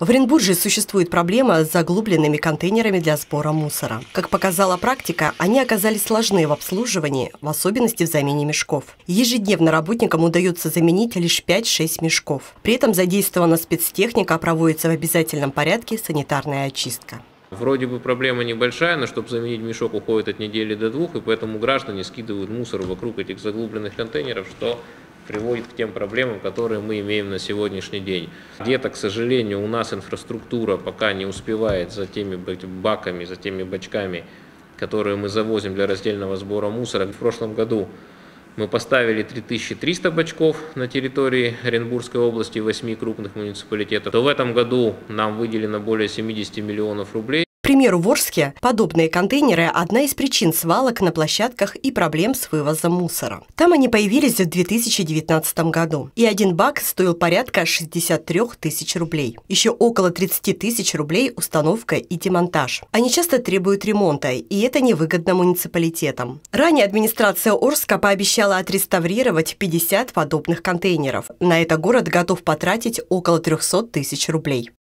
В Оренбурге существует проблема с заглубленными контейнерами для сбора мусора. Как показала практика, они оказались сложны в обслуживании, в особенности в замене мешков. Ежедневно работникам удается заменить лишь 5-6 мешков. При этом задействована спецтехника, проводится в обязательном порядке санитарная очистка. Вроде бы проблема небольшая, но чтобы заменить мешок уходит от недели до двух, и поэтому граждане скидывают мусор вокруг этих заглубленных контейнеров, что приводит к тем проблемам, которые мы имеем на сегодняшний день. Где-то, к сожалению, у нас инфраструктура пока не успевает за теми баками, за теми бачками, которые мы завозим для раздельного сбора мусора. В прошлом году мы поставили 3300 бачков на территории Оренбургской области, 8 крупных муниципалитетов. То в этом году нам выделено более 70 миллионов рублей примеру, в Орске подобные контейнеры – одна из причин свалок на площадках и проблем с вывозом мусора. Там они появились в 2019 году. И один бак стоил порядка 63 тысяч рублей. Еще около 30 тысяч рублей установка и демонтаж. Они часто требуют ремонта, и это невыгодно муниципалитетам. Ранее администрация Орска пообещала отреставрировать 50 подобных контейнеров. На это город готов потратить около 300 тысяч рублей.